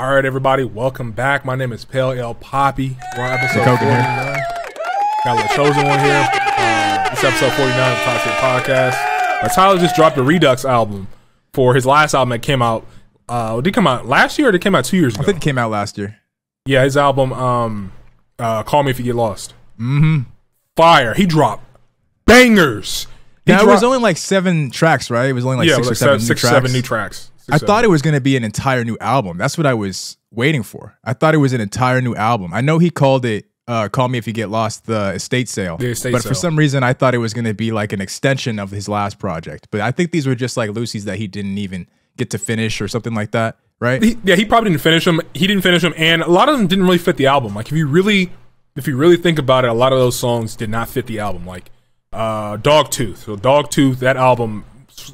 All right, everybody, welcome back. My name is Pale L Poppy. We're on episode Coke 49. here. Got a little chosen one here. Uh, this episode 49 of the Shit Podcast. Uh, Tyler just dropped a Redux album for his last album that came out. Uh, did it come out last year or did it come out two years ago? I think it came out last year. yeah, his album, um, uh, Call Me If You Get Lost. Mm-hmm. Fire. He dropped bangers. He Now it was only like seven tracks, right? It was only like yeah, six it or was seven, like new tracks. seven new tracks. I thought it was going to be an entire new album. That's what I was waiting for. I thought it was an entire new album. I know he called it uh, "Call Me If You Get Lost," the estate sale. The estate but sale. for some reason, I thought it was going to be like an extension of his last project. But I think these were just like loosies that he didn't even get to finish or something like that, right? He, yeah, he probably didn't finish them. He didn't finish them, and a lot of them didn't really fit the album. Like if you really, if you really think about it, a lot of those songs did not fit the album. Like uh, "Dog Tooth," So "Dog Tooth" that album,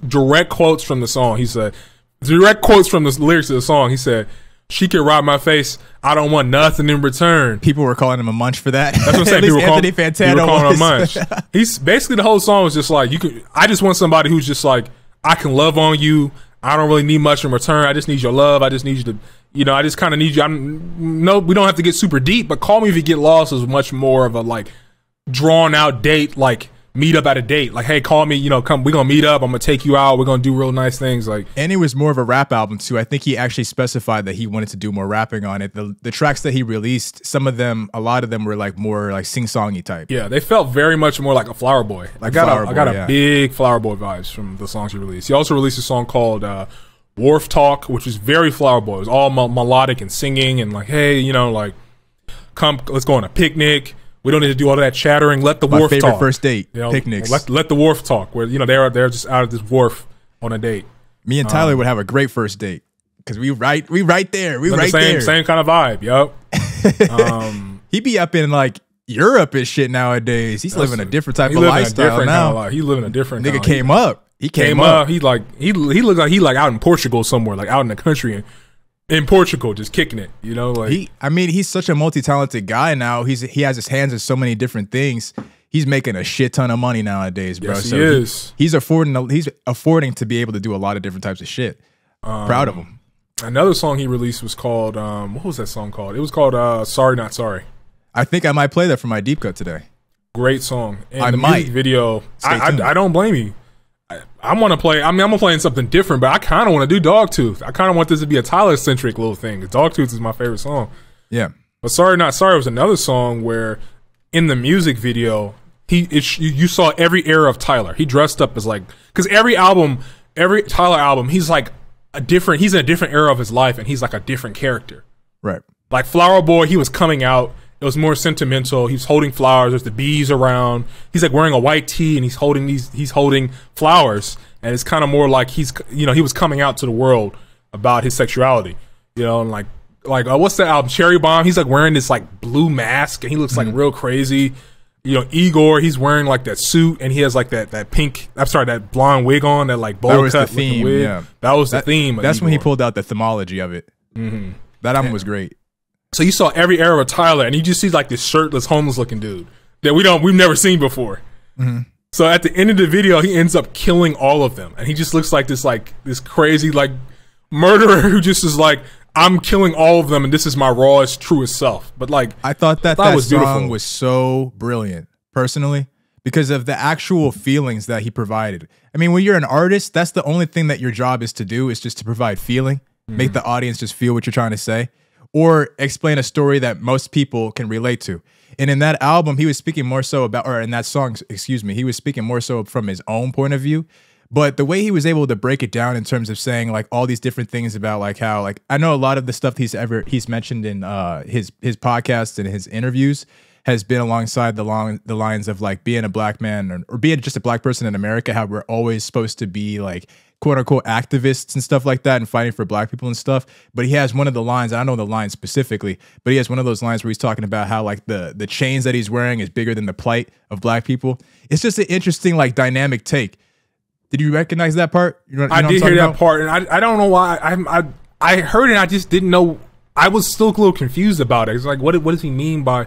direct quotes from the song. He said, direct quotes from the lyrics of the song. He said, "She can ride my face. I don't want nothing in return." People were calling him a munch for that. That's what I'm saying. People were Fantano people were calling him was. munch. He's basically the whole song was just like you could. I just want somebody who's just like I can love on you. I don't really need much in return. I just need your love. I just need you to, you know, I just kind of need you. I'm no, we don't have to get super deep, but call me if you get lost is much more of a like drawn out date, like meet up at a date. Like, hey, call me. You know, come. We're gonna meet up. I'm gonna take you out. We're gonna do real nice things. Like, And it was more of a rap album too. I think he actually specified that he wanted to do more rapping on it. The the tracks that he released, some of them, a lot of them were like more like sing songy type. Yeah, they felt very much more like a Flower Boy. I got Flower a, I got Boy, a yeah. big Flower Boy vibes from the songs he released. He also released a song called uh, Wharf Talk, which is very Flower Boy. It was all mel- melodic and singing and like, hey, you know, like, come, let's go on a picnic. We don't need to do all that chattering. Let the My wharf favorite talk. first date You know, picnics. Let, let the wharf talk. Where you know they're they're just out of this wharf on a date. Me and Tyler would have a great first date because we right we right there. We right the same there. same kind of vibe. Yup. um, He be up in like Europe and shit nowadays. He's living a different type of lifestyle different now. kind of life. He living a different. Nigga kind of- came up. He came, came up. up. He like he he looked like he like out in Portugal somewhere, like out in the country in, in Portugal, just kicking it. You know, like He, I mean, he's such a multi-talented guy now. He's he has his hands in so many different things. He's making a shit ton of money nowadays, bro. Yes, he so is. he's affording. He's affording to be able to do a lot of different types of shit. Um, Proud of him. another song he released was called um what was that song called? It was called uh Sorry Not Sorry. I think I might play that for my deep cut today. Great song. And I the might. video. I. I I don't blame you. I, I want to play. I mean, I'm gonna play something different, but I kind of want to do Dogtooth. I kind of want this to be a Tyler centric little thing. Dogtooth is my favorite song. Yeah, But sorry, not sorry it was another song where in the music video he it, you, you saw every era of Tyler. He dressed up as like because every album, every Tyler album, he's like a different. He's in a different era of his life, and he's like a different character. right. Like Flower Boy, he was coming out. It was more sentimental. He's holding flowers. There's the bees around. He's like wearing a white tee and he's holding these. He's holding flowers, and it's kind of more like he's you know he was coming out to the world about his sexuality. You know, and like like uh, what's that album? Cherry Bomb. He's like wearing this like blue mask and he looks Mm-hmm. like real crazy. You know, Igor. He's wearing like that suit and he has like that that pink. I'm sorry, that blonde wig on. That like bowl That was the cut looking theme, wig. yeah. That was the That- theme. of That's when he pulled out the themology of it. Mm-hmm. That album was great. So you saw every era of Tyler, and you just see like this shirtless, homeless looking dude that we don't, we've never seen before. Mm-hmm. So at the end of the video, he ends up killing all of them, and he just looks like this, like this crazy, like murderer who just is like, I'm killing all of them, and this is my rawest, truest self. But like, I thought that That that, was song beautiful. was so brilliant, personally, because of the actual feelings that he provided. I mean, when you're an artist, that's the only thing that your job is to do is just to provide feeling, make mm-hmm. the audience just feel what you're trying to say, or explain a story that most people can relate to. And in that album, he was speaking more so about, or in that song, excuse me, he was speaking more so from his own point of view. But the way he was able to break it down in terms of saying like all these different things about like how like I know a lot of the stuff he's ever he's mentioned in uh his his podcasts and his interviews has been alongside the long the lines of like being a black man or, or being just a black person in America, how we're always supposed to be like quote unquote activists and stuff like that and fighting for black people and stuff. But he has one of the lines, I don't know the line specifically, but he has one of those lines where he's talking about how like the the chains that he's wearing is bigger than the plight of black people. It's just an interesting like dynamic take. Did you recognize that part? You know, you know I did hear that about? part, and I, I don't know why. I, I I heard it. I just didn't know. I was still a little confused about it. It's like, what what does he mean by?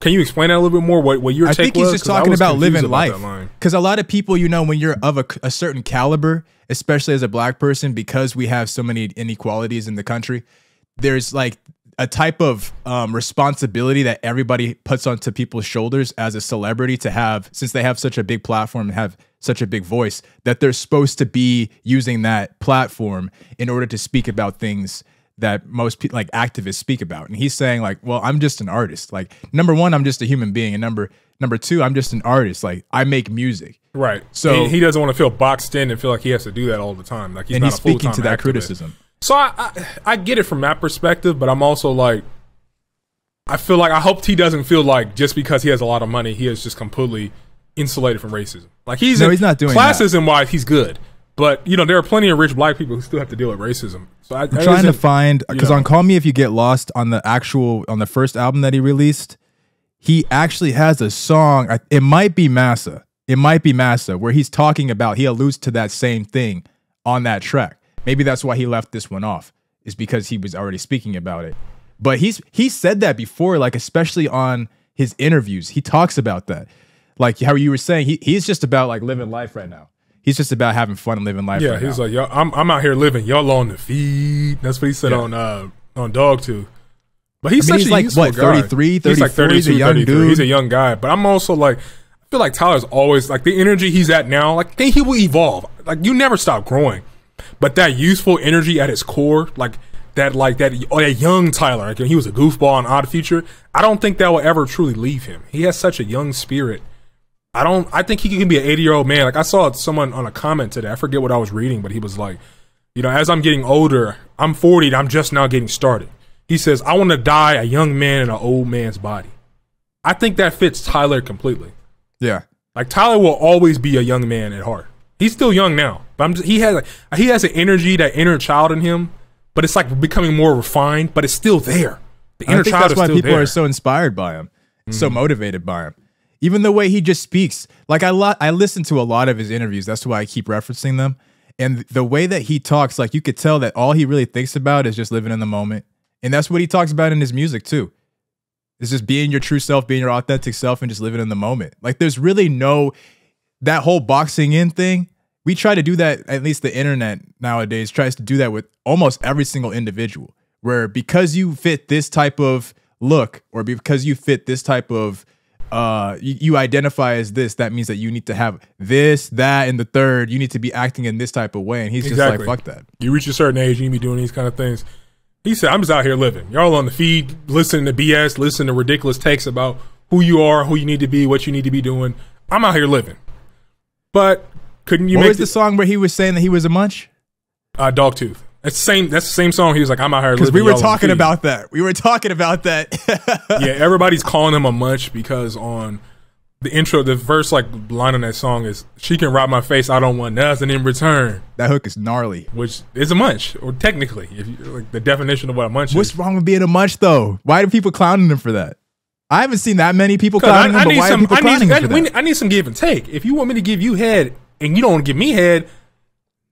Can you explain that a little bit more? What what your I take think he's was? just talking about living about life. Because a lot of people, you know, when you're of a, a certain caliber, especially as a black person, because we have so many inequalities in the country, there's like a type of um, responsibility that everybody puts onto people's shoulders as a celebrity to have, since they have such a big platform and have such a big voice, that they're supposed to be using that platform in order to speak about things that most people like activists speak about. And he's saying like, well, I'm just an artist. Like number one, I'm just a human being, and number number two, I'm just an artist. Like I make music. Right. So- he, he doesn't want to feel boxed in and feel like he has to do that all the time. Like he's and not he's speaking to that activist. criticism. So I, I I get it from that perspective, but I'm also like, I feel like I hope he doesn't feel like just because he has a lot of money, he is just completely insulated from racism. Like he's No, he's not doing classism wise, he's good, but you know there are plenty of rich black people who still have to deal with racism. So I, I'm trying to find because know. on "Call Me If You Get Lost" on the actual on the first album that he released, he actually has a song. It might be Massa. It might be Massa where he's talking about. He alludes to that same thing on that track. Maybe that's why he left this one off. Is because he was already speaking about it. But he's he said that before, like especially on his interviews, he talks about that. Like how you were saying, he, he's just about like living life right now. He's just about having fun and living life. Yeah, right he's now. like, y'all, I'm I'm out here living. Y'all on the feed. That's what he said Yeah. on uh on Dogtooth. But he's I mean, such he's a like, what, guy. 33, He's like 34, he's a young 33. dude. He's a young guy. But I'm also like, I feel like Tyler's always like the energy he's at now. Like, think he will evolve. Like, you never stop growing. But that youthful energy at its core, like that, like that, oh, that young Tyler, like he was a goofball in Odd Future. I don't think that will ever truly leave him. He has such a young spirit. I don't. I think he can be an 80 year old man. Like I saw someone on a comment today. I forget what I was reading, but he was like, you know, as I'm getting older, I'm 40. I'm just now getting started. He says, I want to die a young man in an old man's body. I think that fits Tyler completely. yeah. Like Tyler will always be a young man at heart. He's still young now, but I'm just, he has he has an energy, that inner child in him, but it's like becoming more refined, but it's still there. The I think child that's why people there. are so inspired by him, Mm-hmm. so motivated by him. Even the way he just speaks, like I lo- I listen to a lot of his interviews. That's why I keep referencing them. And the way that he talks, like you could tell that all he really thinks about is just living in the moment. And that's what he talks about in his music too. It's just being your true self, being your authentic self, and just living in the moment. Like there's really no that whole boxing in thing. We try to do that, at least the internet nowadays tries to do that with almost every single individual. Where because you fit this type of look, or because you fit this type of uh you, you identify as this, that means that you need to have this, that, and the third. You need to be acting in this type of way. And he's Exactly. just like, fuck that. You reach a certain age, you need to be doing these kind of things. He said, I'm just out here living. Y'all on the feed, listening to BS, listening to ridiculous takes about who you are, who you need to be, what you need to be doing. I'm out here living. But couldn't you what make was the song where he was saying that he was a munch? uh, Dogtooth? That's the same. That's the same song. He was like, "I'm out here Because we were y'all on the talking about that. We were talking about that. yeah, everybody's calling him a munch because on the intro, the first like line on that song is "She can rob my face, I don't want nothing in return," that hook is gnarly. which is a munch, or technically, if you like the definition of what a munch What's is. wrong with being a munch though? Why do people clowning him for that? I haven't seen that many people clowning I, I him, but need why are some. people I clowning need, him for I, we that? need- I need some give and take. If you want me to give you head and you don't give me head,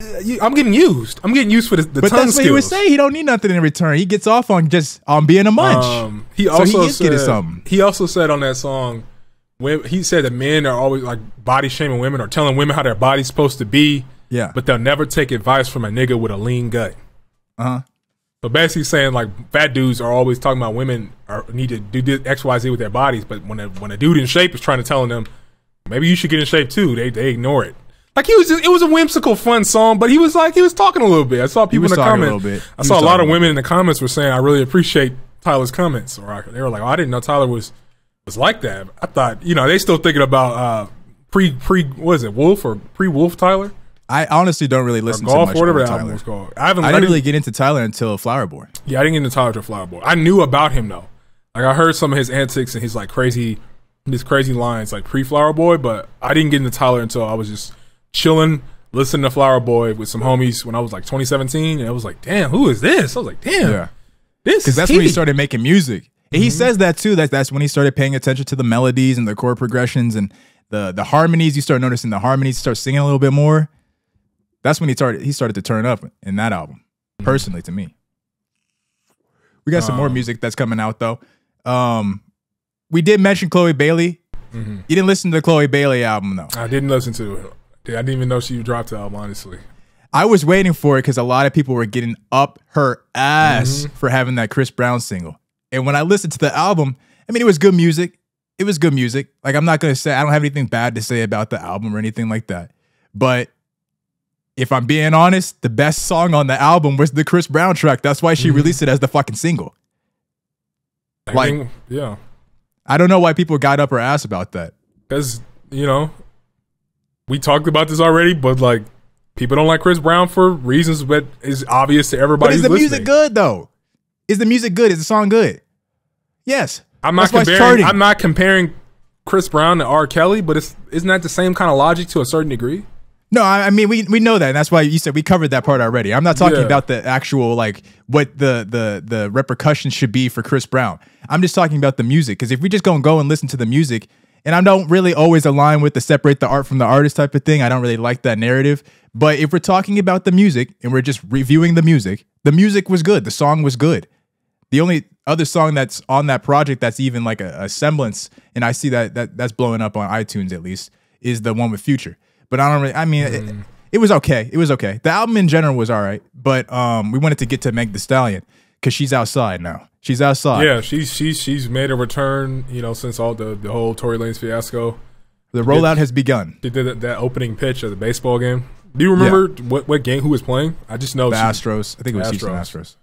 I'm getting used. I'm getting used for the, the But that's what he was skills. saying. He don't need nothing in return. He gets off on just on being a munch. Um, he So also he is said, getting something. He also said on that song, when, he said that men are always like body shaming women or telling women how their body's supposed to be, yeah. but they'll never take advice from a nigga with a lean gut. uh huh. So basically saying like fat dudes are always talking about women are need to do this X Y Z with their bodies, but when a, when a dude in shape is trying to tell them maybe you should get in shape too, they they ignore it. Like he was, just, it was a whimsical, fun song, but he was like he was talking a little bit. I saw people in the comments. I saw a lot of women in the comments were saying I really appreciate Tyler's comments, or I- they were like, oh, I didn't know Tyler was was like that. I thought you know they still thinking about uh pre pre what is it Wolf or pre Wolf Tyler I honestly don't really or listen to Golf much whatever of that album Tyler. was called. I haven't. I I didn't really get into Tyler until Flower Boy. Yeah, I didn't get into Tyler to Flower Boy. I knew about him though. Like I heard some of his antics and his like crazy, his crazy lines like pre Flower Boy, but I didn't get into Tyler until I was just chilling, listening to Flower Boy with some homies when I was like 2017, and I was like, damn, who is this? I was like, damn, Yeah. this because that's when he started making music. And he says that too. That that's when he started paying attention to the melodies and the chord progressions and the the harmonies. You start noticing the harmonies. Start singing a little bit more. That's when he started. He started to turn up in that album. Personally, to me, we got some more Um, music that's coming out though. Um, we did mention Chloe Bailey. Mm-hmm. You didn't listen to the Chloe Bailey album though. I didn't listen to it. I didn't even know she dropped the album. Honestly, I was waiting for it because a lot of people were getting up her ass mm-hmm. for having that Chris Brown single. And when I listened to the album, I mean, it was good music. It was good music. Like, I'm not going to say, I don't have anything bad to say about the album or anything like that. But if I'm being honest, the best song on the album was the Chris Brown track. That's why she mm-hmm. released it as the fucking single. I Like- think- yeah, I don't know why people got up her ass about that. because you know, we talked about this already, but like people don't like Chris Brown for reasons that is obvious to everybody. But is the music good though? Is the music good? Is the song good? Yes. I'm not comparing. I'm not comparing Chris Brown to R. Kelly, but it's isn't that the same kind of logic to a certain degree? No, I, I mean we we know that, and that's why you said we covered that part already. I'm not talking Yeah. about the actual like what the the the repercussions should be for Chris Brown. I'm just talking about the music because if we just go and go and listen to the music, and I don't really always align with the separate the art from the artist type of thing. I don't really like that narrative. But if we're talking about the music and we're just reviewing the music, the music was good. The song was good. The only other song that's on that project that's even like a, a semblance, and I see that that that's blowing up on iTunes at least, is the one with Future. But I don't really. I mean, it, it was okay. It was okay. The album in general was all right, but um, we wanted to get to Meg Thee Stallion because she's outside now. She's outside. Yeah, she's she's she's made a return. You know, since all the the whole Tory Lanez fiasco. The rollout has begun. She did that, that opening pitch of the baseball game. Do you remember what what game? Who was playing? I just know The she- Astros. I think it was Houston Astros. Astros.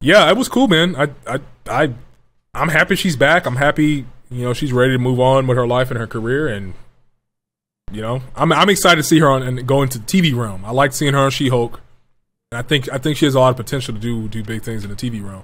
Yeah, it was cool, man. I I I I'm happy she's back. I'm happy, you know, she's ready to move on with her life and her career and you know, I'm I'm excited to see her on and go into the TV realm. I like seeing her on She-Hulk. I think I think she has a lot of potential to do do big things in the TV realm.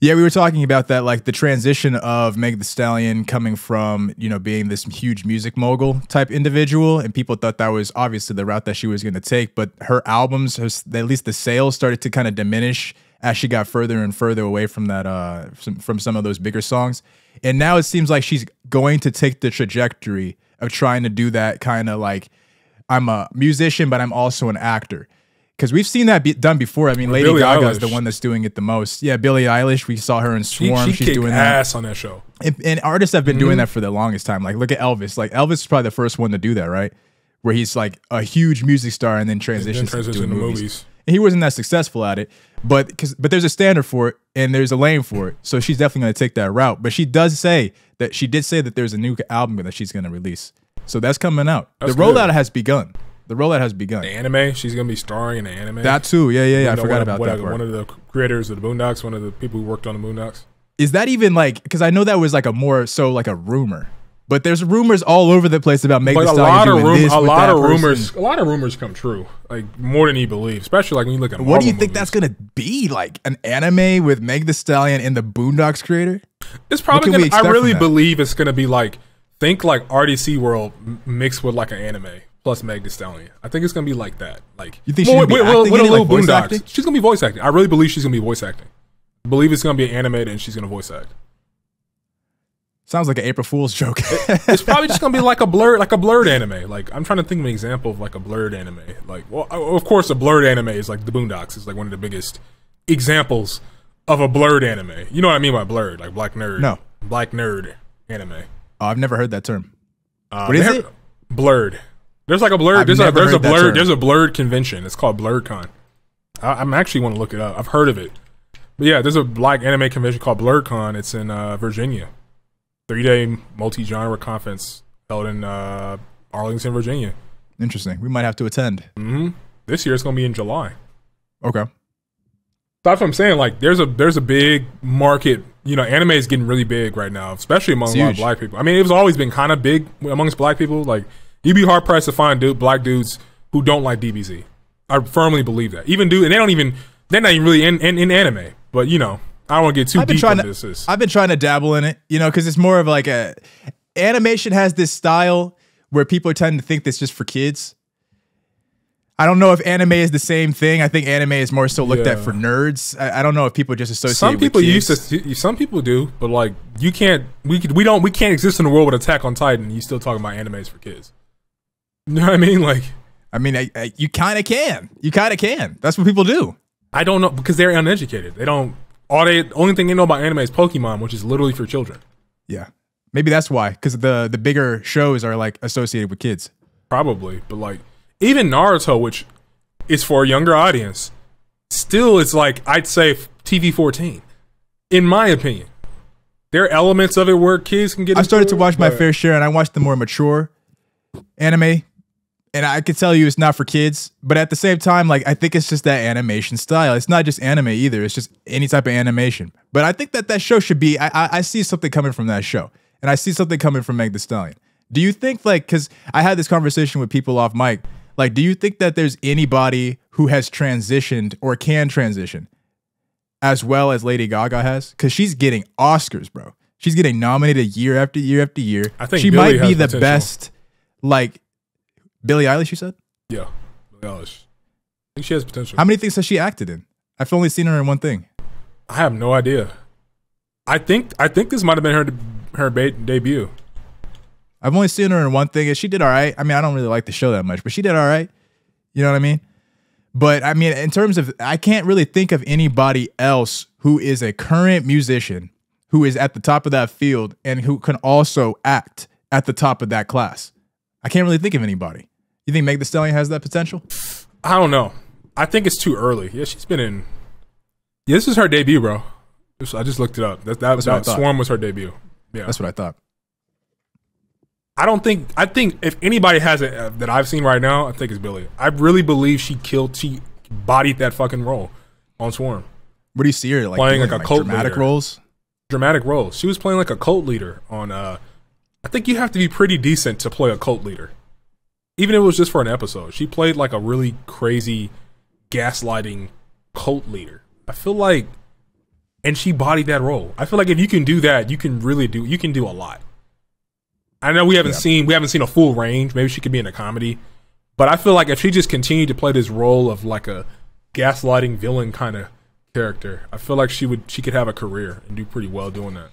Yeah, we were talking about that, like the transition of Meg Thee Stallion coming from, you know, being this huge music mogul type individual, and people thought that was obviously the route that she was going to take. But her albums, at least the sales, started to kind of diminish as she got further and further away from that, uh, from some of those bigger songs. And now it seems like she's going to take the trajectory of trying to do that kind of like, I'm a musician, but I'm also an actor. Because we've seen that be done before. I mean, Lady Billie Gaga is the one that's doing it the most. Yeah, Billie Eilish. We saw her in Swarm. she She's kicked doing that. ass on that show. And, and artists have been doing Mm-hmm. that for the longest time. Like, look at Elvis. Like, Elvis is probably the first one to do that, right? Where he's like a huge music star and then Then transitions transition to to doing movies. movies. And he wasn't that successful at it, but because but there's a standard for it and there's a lane for it. So she's definitely going to take that route. But she does say that she did say that there's a new album that she's going to release. So that's coming out. That's the good. rollout has begun. The rollout has begun. The anime, she's gonna be starring in the anime. That too. Yeah, yeah, yeah. You I forgot one, about one, that. part. One of the creators of the Boondocks, one of the people who worked on the Boondocks. is that even like because I know that was like a more so like a rumor, but there's rumors all over the place about Meg But a Stallion lot of rum- a lot of person. rumors, a lot of rumors come true, like more than you believe. Especially like when you look at What do you Marvel think that's gonna be like? An anime with Meg Thee Stallion and the Boondocks creator? It's probably gonna. I really believe it's gonna be like think like RDC World mixed with like an anime plus Meg Thee Stallion. I think it's gonna be like that. Like You think she's gonna be with, acting with a little like voice acting? She's gonna be voice acting. I really believe she's gonna be voice acting. I believe it's gonna be animated and she's gonna voice act. Sounds like an April Fool's joke. It's probably just gonna be like a blerd, like a blerd anime. Like I'm trying to think of an example of like a blerd anime. Like, well, of course, a blerd anime is like the Boondocks is like one of the biggest examples of a blerd anime. You know what I mean by blerd? Like Black Nerd. No. Black Nerd anime. oh, I've never heard that term. Uh, What is it? Blerd. There's like a blerd. I've there's a there's a blerd. There's a blerd convention. It's called BlerdCon. I, I'm actually want to look it up. I've heard of it. But yeah, there's a black anime convention called BlerdCon. It's in uh, Virginia. Three day multi genre conference held in uh, Arlington, Virginia. Interesting. We might have to attend. hmm This year it's gonna be in July. Okay. That's what I'm saying. Like, there's a there's a big market. You know, anime is getting really big right now, especially among a lot of black people. I mean, it was always been kind of big amongst black people. Like, you'd be hard pressed to find dude, black dudes who don't like DBZ. I firmly believe that. Even dude, and they don't even they're not even really in, in, in anime. But you know, I don't want to get too I've been deep trying into to. this. This- I've been trying to dabble in it, you know, because it's more of like a animation has this style where people tend to think that's just for kids. I don't know if anime is the same thing. I think anime is more so looked at for nerds. I, I don't know if people just associate. Some with people used to. Some people do, but like you can't. We could. We don't. We can't exist in a world with Attack on Titan. You still talking about animes for kids. You know what I mean? Like I mean, I, I, you kind of can. You kind of can. That's what people do. I don't know because they're uneducated. They don't. All they only thing they know about anime is Pokemon, which is literally for children. Yeah, maybe that's why. Because the the bigger shows are like associated with kids. Probably, but like even Naruto, which is for a younger audience. Still, it's like I'd say TV fourteen, in my opinion. There are elements of it where kids can get. I started to it, watch my fair share, and I watched the more mature anime. And I could tell you it's not for kids, but at the same time, like I think it's just that animation style. It's not just anime either; it's just any type of animation. But I think that that show should be. I I, I see something coming from that show, and I see something coming from Meg Thee Stallion. Do you think like because I had this conversation with people off mic, like, do you think that there's anybody who has transitioned or can transition as well as Lady Gaga has? Because she's getting Oscars, bro. She's getting nominated year after year after year. I think she might be the potential. best. Like Billie Eilish, you said. Yeah, Billie Eilish. I think she has potential. How many things has she acted in? I've only seen her in one thing. I have no idea. I think I think this might have been her her ba- debut. I've only seen her in one thing, and she did all right. I mean, I don't really like the show that much, but she did all right. You know what I mean? But I mean, in terms of, I can't really think of anybody else who is a current musician who is at the top of that field and who can also act at the top of that class. I can't really think of anybody. You think Meg Thee Stallion has that potential? I don't know. I think it's too early. Yeah, she's been in. Yeah, this is her debut, bro. I just looked it up. That that, that. Swarm was her debut. Yeah, That's what I thought. I don't think. I think if anybody has it uh, that I've seen right now, I think it's Billie. I really believe she killed. She bodied that fucking role on Swarm. What do you see her like Playing doing, like a cult dramatic leader. roles? Dramatic roles. She was playing like a cult leader on. uh I think you have to be pretty decent to play a cult leader, even if it was just for an episode. She played like a really crazy, gaslighting cult leader. I feel like, and she bodied that role. I feel like if you can do that, you can really do. You can do a lot. I know we haven't Yeah. seen we haven't seen a full range. Maybe she could be in a comedy, but I feel like if she just continued to play this role of like a gaslighting villain kind of character, I feel like she would she could have a career and do pretty well doing that.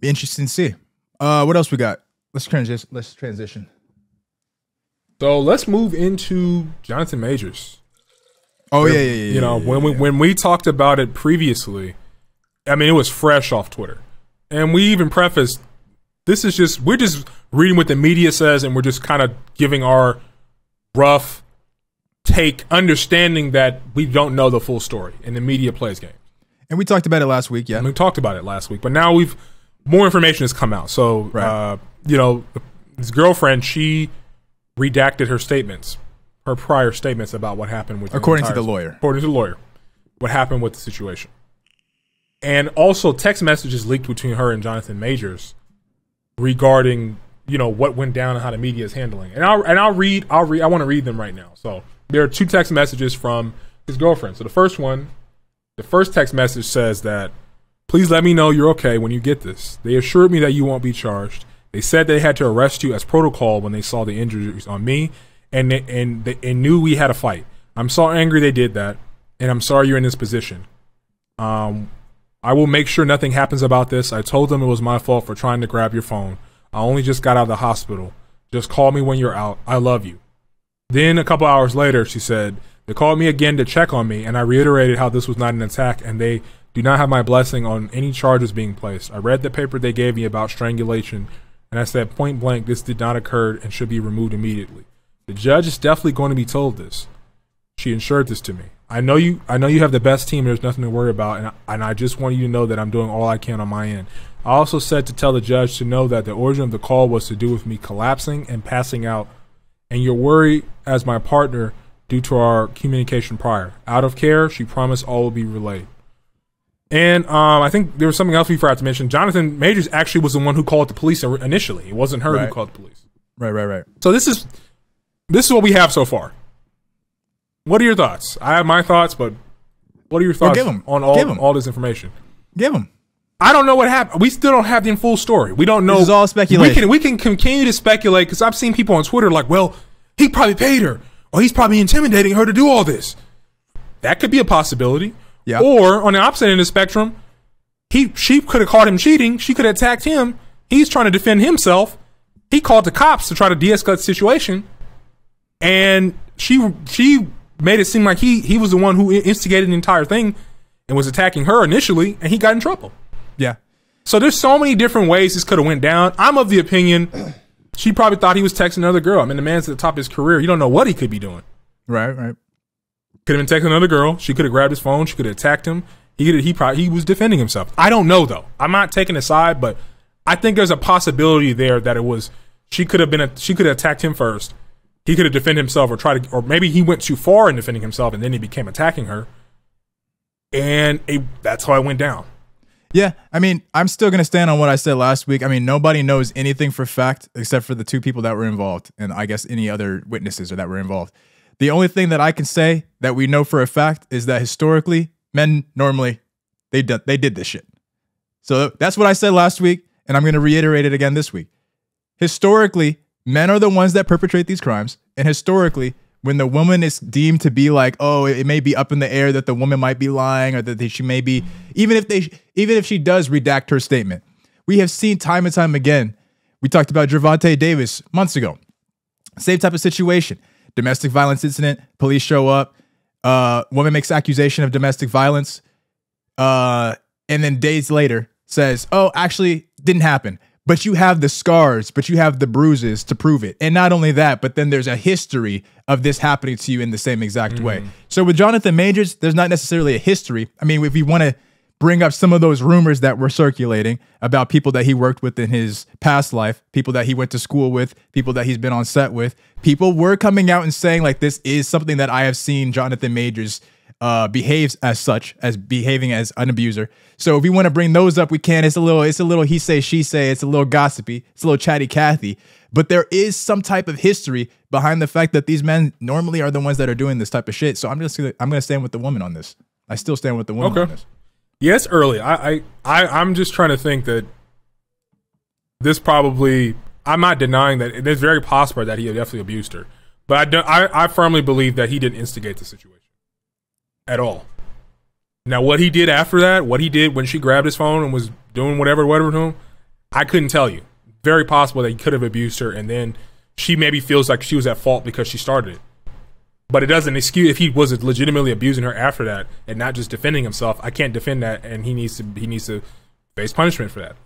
Be interesting to see. Uh, what else we got? Let's transition. Let's transition. So let's move into Jonathan Majors. Oh yeah, yeah, yeah. you know yeah, when we yeah. when we talked about it previously i mean it was fresh off twitter and we even prefaced this is just we're just reading what the media says and we're just kind of giving our rough take understanding that we don't know the full story and the media plays games and we talked about it last week. Yeah, and we talked about it last week but now we've more information has come out so Right. uh, you know his girlfriend she redacted her statements her prior statements about what happened with According to entire- the lawyer. according to the lawyer what happened with the situation. And also text messages leaked between her and jonathan majors regarding you know what went down and how the media is handling. And i'll and i'll read i'll read i want to read them right now. So there are two text messages from his girlfriend. So the first one the first text message says that please let me know you're okay when you get this. They assured me that you won't be charged they said they had to arrest you as protocol when they saw the injuries on me and they, and they, and knew we had a fight i'm so angry they did that and i'm sorry you're in this position um I will make sure nothing happens about this. I told them it was my fault for trying to grab your phone. I only just got out of the hospital. Just call me when you're out. I love you. Then a couple hours later, she said, They called me again to check on me, and I reiterated how this was not an attack and they do not have my blessing on any charges being placed. I read the paper they gave me about strangulation, and I said point blank, this did not occur and should be removed immediately. The judge is definitely going to be told this. She ensured this to me. I know you. I know you have the best team. There's nothing to worry about, and I, and I just want you to know that I'm doing all I can on my end. I also said to tell the judge to know that the origin of the call was to do with me collapsing and passing out, and your worry as my partner due to our communication prior. Out of care, she promised all will be relayed. And um, I think there was something else we forgot to mention. Jonathan Majors actually was the one who called the police initially. It wasn't her Right. who called the police. right, right, right. So this is this is what we have so far. What are your thoughts? I have my thoughts, but what are your thoughts give 'em. on all Give 'em. all this information? Give them. I don't know what happened. We still don't have the full story. We don't know. This is all speculation. We can we can continue to speculate because I've seen people on Twitter like, well, he probably paid her, or he's probably intimidating her to do all this. That could be a possibility. Yeah. Or on the opposite end of the spectrum, he she could have caught him cheating. She could have attacked him. He's trying to defend himself. He called the cops to try to de-escalate the situation, and she she made it seem like he he was the one who instigated the entire thing and was attacking her initially, and he got in trouble. Yeah. So there's so many different ways this could have went down. I'm of the opinion she probably thought he was texting another girl. I mean, the man's at the top of his career. You don't know what he could be doing. Right, right. Could have been texting another girl. She could have grabbed his phone. She could have attacked him. He could he probably he was defending himself. I don't know though. I'm not taking a side, but I think there's a possibility there that it was she could have been a, she could have attacked him first. He could have defended himself or tried to, or maybe he went too far in defending himself and then he became attacking her. And it, that's how it went down. Yeah, I mean, I'm still gonna stand on what I said last week. I mean, nobody knows anything for fact except for the two people that were involved, and I guess any other witnesses or that were involved. The only thing that I can say that we know for a fact is that historically, men normally they did they did this shit. So that's what I said last week, and I'm gonna reiterate it again this week. Historically, men are the ones that perpetrate these crimes, and historically, when the woman is deemed to be like, oh, it may be up in the air that the woman might be lying or that she may be, even if they, even if she does redact her statement, we have seen time and time again. We talked about Gervonta Davis months ago. Same type of situation. Domestic violence incident. Police show up. Uh, woman makes accusation of domestic violence. Uh, and then days later says, "Oh, actually, didn't happen." But you have the scars, but you have the bruises to prove it. And not only that, but then there's a history of this happening to you in the same exact way. So with Jonathan Majors, there's not necessarily a history. I mean, if you want to bring up some of those rumors that were circulating about people that he worked with in his past life, people that he went to school with, people that he's been on set with, people were coming out and saying like this is something that I have seen Jonathan Majors uh, behaves as such, as behaving as an abuser. So if we want to bring those up, we can. It's a little, it's a little he say she say. It's a little gossipy. It's a little chatty Cathy. But there is some type of history behind the fact that these men normally are the ones that are doing this type of shit. So I'm just gonna, I'm gonna stand with the woman on this. I still stand with the woman Okay. on this. Yeah, it's early. I, I, I, I'm just trying to think that this probably. I'm not denying that it is very possible that he definitely abused her, but I don't. I, I firmly believe that he didn't instigate the situation at all. Now, what he did after that, what he did when she grabbed his phone and was doing whatever, whatever to him, I couldn't tell you. Very possible that he could have abused her, and then she maybe feels like she was at fault because she started it. But it doesn't excuse if he was legitimately abusing her after that and not just defending himself. I can't defend that, and he needs to he needs to face punishment for that.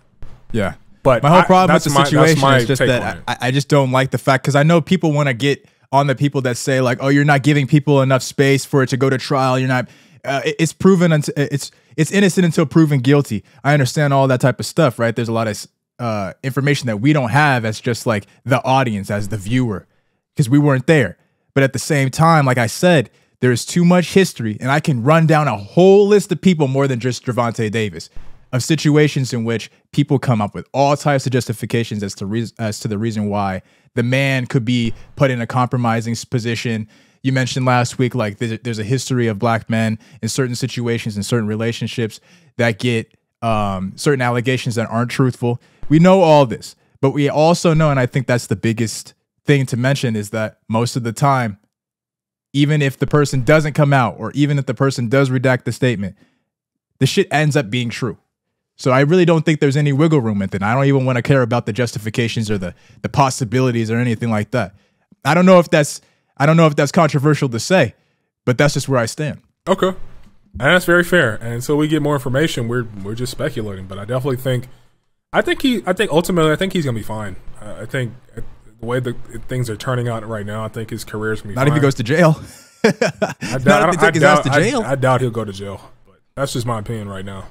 Yeah. But my whole I- problem with the my- situation my is just that. I, I just don't like the fact because I know people want to get on the people that say like, oh, you're not giving people enough space for it to go to trial. You're not. Uh, it- it's proven it's it's innocent until proven guilty. I understand all that type of stuff, right? There's a lot of uh, information that we don't have as just like the audience, as the viewer, because we weren't there. But at the same time, like I said, there is too much history, and I can run down a whole list of people more than just Gervonta Davis of situations in which people come up with all types of justifications as to reas as to the reason why the man could be put in a compromising position. You mentioned last week, like there's, there's a history of black men in certain situations in certain relationships that get um, certain allegations that aren't truthful. We know all this, but we also know, and I think that's the biggest thing to mention is that most of the time, even if the person doesn't come out or even if the person does redact the statement, the shit ends up being true. So I really don't think there's any wiggle room in it. I don't even want to care about the justifications or the the possibilities or anything like that. I don't know if that's I don't know if that's controversial to say, but that's just where I stand. Okay, and that's very fair. And until we get more information, we're we're just speculating. But I definitely think, I think he, I think ultimately, I think he's gonna be fine. Uh, I think the way the things are turning out right now, I think his career is gonna be Not fine. if he goes to jail. I Not if doubt, they take his ass to jail. I, I doubt he'll go to jail. But that's just my opinion right now.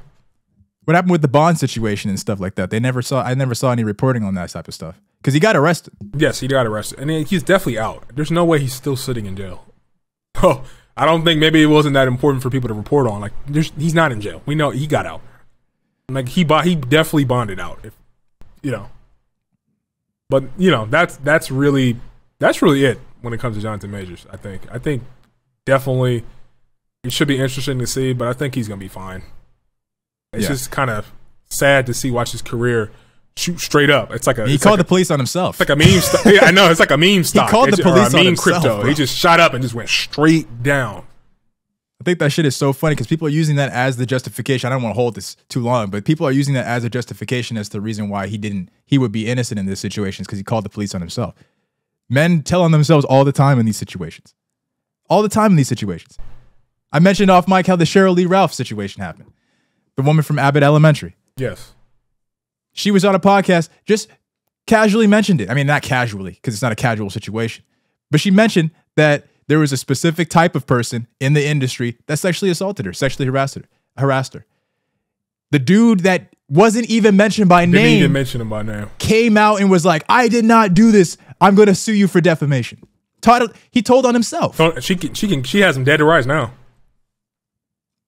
what happened with the bond situation and stuff like that? They never saw. I never saw any reporting on that type of stuff because he got arrested. Yes, he got arrested, and he's definitely out. There's no way he's still sitting in jail. Oh, I don't think maybe it wasn't that important for people to report on. Like, there's, he's not in jail. We know he got out. Like he bought, he definitely bonded out. If you know, but you know that's that's really that's really it when it comes to Jonathan Majors. I think I think definitely it should be interesting to see, but I think he's gonna be fine. It's Yeah. just kind of sad to see watch his career shoot straight up. It's like a He called like the police on himself. it's like a meme stock. Yeah, I know. It's like a meme stock. He called the It's- or police a on meme himself, crypto. bro. He just shot up and just went straight down. I think that shit is so funny because people are using that as the justification. I don't want to hold this too long, but people are using that as a justification as the reason why he didn't, he would be innocent in this situation because he called the police on himself. Men tell on themselves all the time in these situations. All the time in these situations. I mentioned off mic how the Sheryl Lee Ralph situation happened. The woman from Abbott Elementary. Yes. She was on a podcast, just casually mentioned it. I mean, not casually, because it's not a casual situation, but she mentioned that there was a specific type of person in the industry that sexually assaulted her, sexually harassed her, harassed her. The dude that wasn't even mentioned by Didn't name even mention him by name. came out and was like, "I did not do this. I'm going to sue you for defamation." He told on himself. She can, she can, she has him dead to rights now.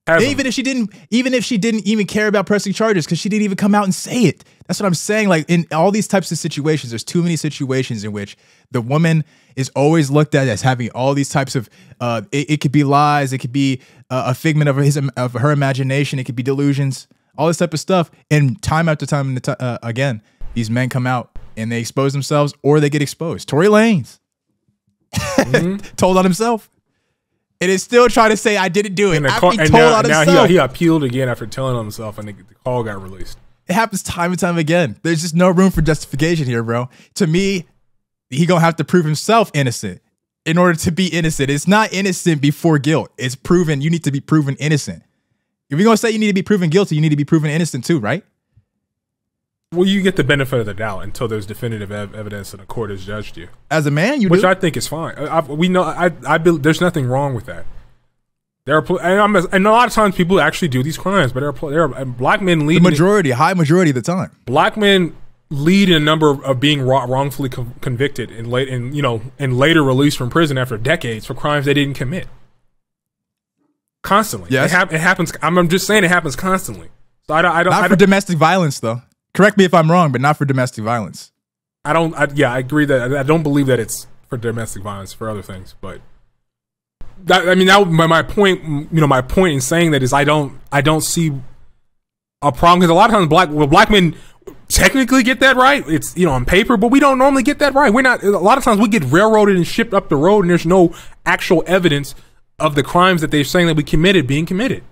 Even if she didn't even if she didn't even care about pressing charges because she didn't even come out and say it. That's what i'm saying like in all these types of situations there's too many situations in which the woman is always looked at as having all these types of uh it, it could be lies it could be uh, a figment of his of her imagination it could be delusions all this type of stuff. And time after time and uh, again these men come out and they expose themselves or they get exposed. Tory Lanez told on himself and is still trying to say I didn't do it. And, call, he and told now, now he, he appealed again after telling on himself, and the, the call got released. It happens time and time again. There's just no room for justification here, bro. To me, he gonna have to prove himself innocent in order to be innocent. It's not innocent before guilt. It's proven. You need to be proven innocent. If you're gonna say you need to be proven guilty, you need to be proven innocent too, right? Well, you get the benefit of the doubt until there's definitive ev- evidence and the court has judged you, As a man, you which do. I think is fine. I, I, we know, I, I, bel there's nothing wrong with that. There are, pl- and, I'm, and a lot of times people actually do these crimes, but there are, pl- there are black men lead the majority, high majority of the time. black men lead in a number of, of being wro- wrongfully co- convicted and late, and you know, and later released from prison after decades for crimes they didn't commit. Constantly, Yes. it, hap- it happens. I'm, I'm just saying it happens constantly. So I don't, I don't, Not I for don't, domestic violence, though. Correct me if I'm wrong, but not for domestic violence. I don't I, yeah, I agree that I don't believe that it's for domestic violence for other things, but that I mean that my, my point, you know, my point in saying that is I don't I don't see a problem because a lot of times black well, black men technically get that right. It's you know on paper, but we don't normally get that right. We're not a lot of times we get railroaded and shipped up the road, and there's no actual evidence of the crimes that they're saying that we committed being committed.